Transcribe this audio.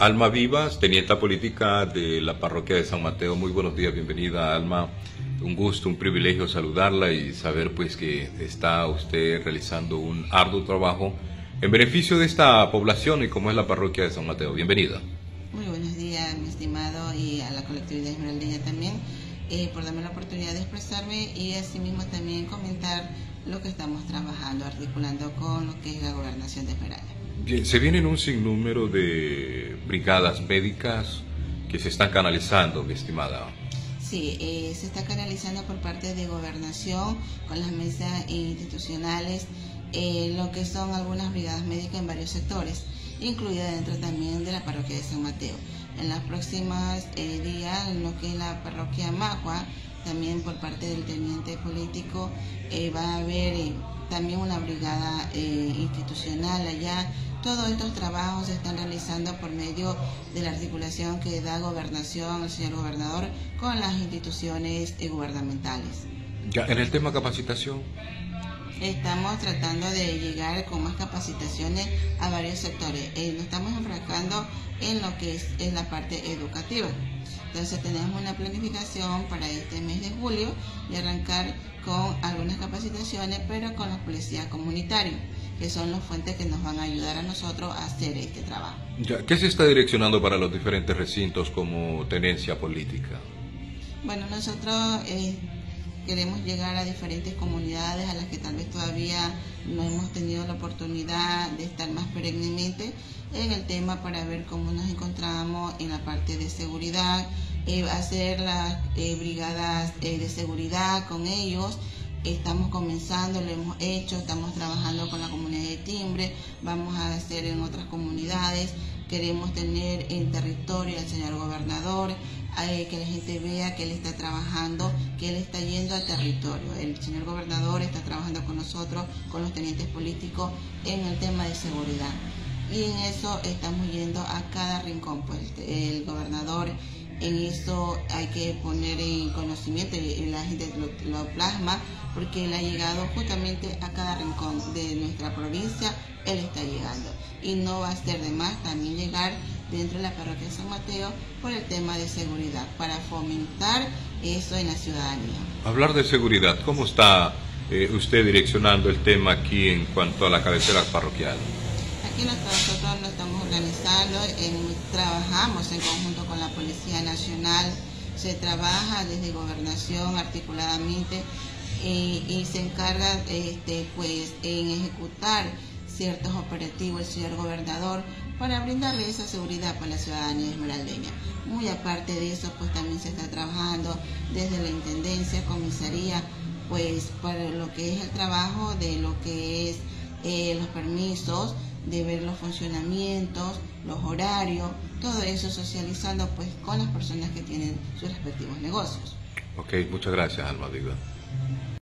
Alma Vivas, tenienta política de la parroquia de San Mateo. Muy buenos días, bienvenida Alma. Un gusto, un privilegio saludarla y saber pues que está usted realizando un arduo trabajo en beneficio de esta población y como es la parroquia de San Mateo. Bienvenida. Muy buenos días, mi estimado, y a la colectividad esmeraldeña también, eh, por darme la oportunidad de expresarme y asimismo también comentar lo que estamos trabajando, articulando con lo que es la gobernación de Esmeralda. Bien, se vienen un sinnúmero de brigadas médicas que se están canalizando, mi estimada. Sí, eh, se está canalizando por parte de gobernación con las mesas institucionales, eh, lo que son algunas brigadas médicas en varios sectores, incluida dentro también de la parroquia de San Mateo. En las próximas eh, días, en lo que es la parroquia Magua, también por parte del teniente político, va a haber también una brigada institucional allá todos estos trabajos se están realizando por medio de la articulación que da gobernación, el señor gobernador, con las instituciones gubernamentales. Ya, en el tema capacitación. Estamos tratando de llegar con más capacitaciones a varios sectores. Eh, nos estamos enfrascando en lo que es, en la parte educativa. Entonces tenemos una planificación para este mes de julio y arrancar con algunas capacitaciones, pero con los policías comunitarios, que son los fuentes que nos van a ayudar a nosotros a hacer este trabajo. ¿Qué se está direccionando para los diferentes recintos como tenencia política? Bueno, nosotros eh, queremos llegar a diferentes comunidades a las que tal vez todavía no hemos tenido la oportunidad de estar más perennemente en el tema para ver cómo nos encontramos en la parte de seguridad, eh, hacer las eh, brigadas eh, de seguridad con ellos. Estamos comenzando, lo hemos hecho, estamos trabajando con la comunidad de Timbre, vamos a hacer en otras comunidades, queremos tener en territorio al señor gobernador, que la gente vea que él está trabajando, que él está yendo al territorio. El señor gobernador está trabajando con nosotros, con los tenientes políticos, en el tema de seguridad. Y en eso estamos yendo a cada rincón, pues el gobernador en eso hay que poner en conocimiento la gente lo, plasma porque él ha llegado justamente a cada rincón de nuestra provincia, él está llegando. Y no va a ser de más también llegar dentro de la parroquia de San Mateo por el tema de seguridad, para fomentar eso en la ciudadanía. Hablar de seguridad, ¿cómo está eh, usted direccionando el tema aquí en cuanto a la cabecera parroquial? Aquí nosotros lo estamos organizando, trabajamos en conjunto con la Policía Nacional, se trabaja desde gobernación articuladamente y se encarga este, pues, en ejecutar ciertos operativos el señor gobernador para brindarle esa seguridad para la ciudadanía esmeraldeña. Muy aparte de eso, pues también se está trabajando desde la Intendencia, Comisaría, pues para lo que es el trabajo de lo que es eh, los permisos, de ver los funcionamientos, los horarios, todo eso socializando pues con las personas que tienen sus respectivos negocios. Ok, muchas gracias Alma Diva.